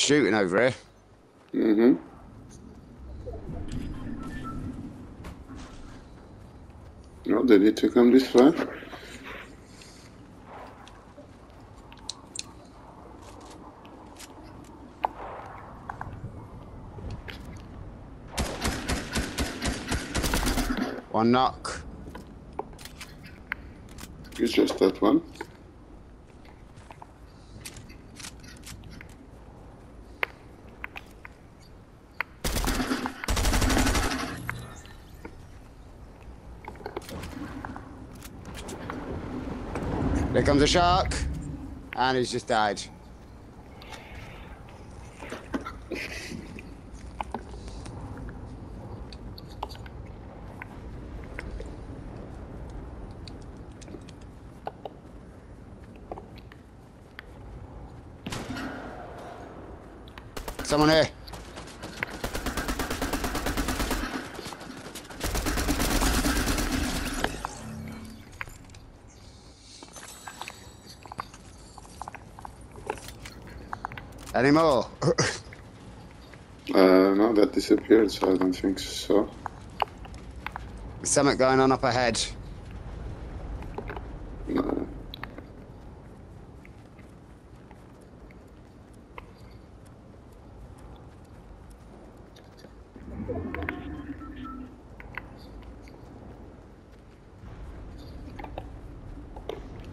Shooting over here. Mm-hmm. Oh, they need to come this way. One knock. It's just that one. There comes a shark. And he's just died. Someone here. Any more? Uh, no, that disappeared, so I don't think so. Something going on up ahead. No.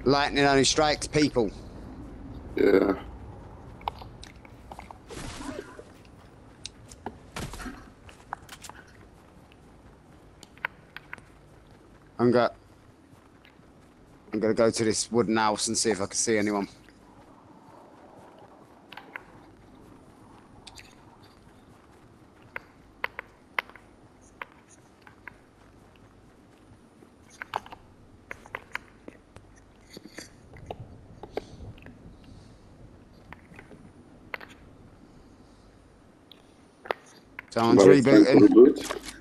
Lightning only strikes people. Yeah. I'm go. I'm gonna go to this wooden house and see if I can see anyone. It's rebooting.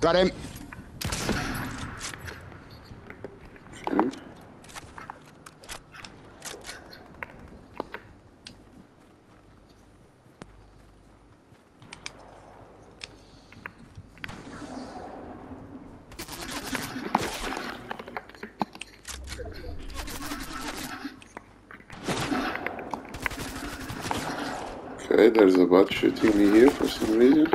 Got him. Okay. There's a bot shooting me here for some reason.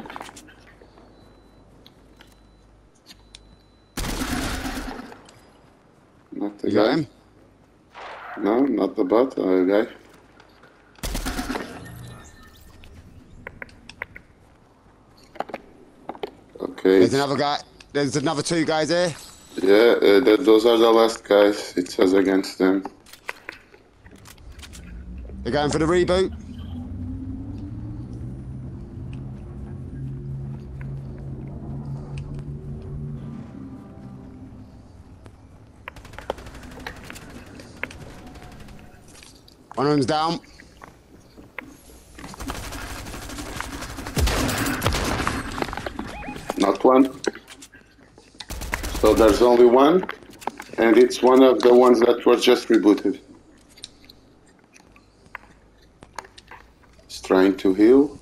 Not the You got guy. him. No, not the bot, a guy. Okay. There's another guy. There's another two guys here. Yeah, uh, th- those are the last guys. It says against them. They're going for the reboot. One of them's down. Not one. So there's only one, and it's one of the ones that were just rebooted. He's trying to heal.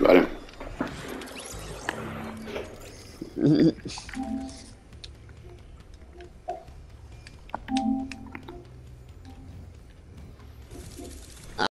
Got him.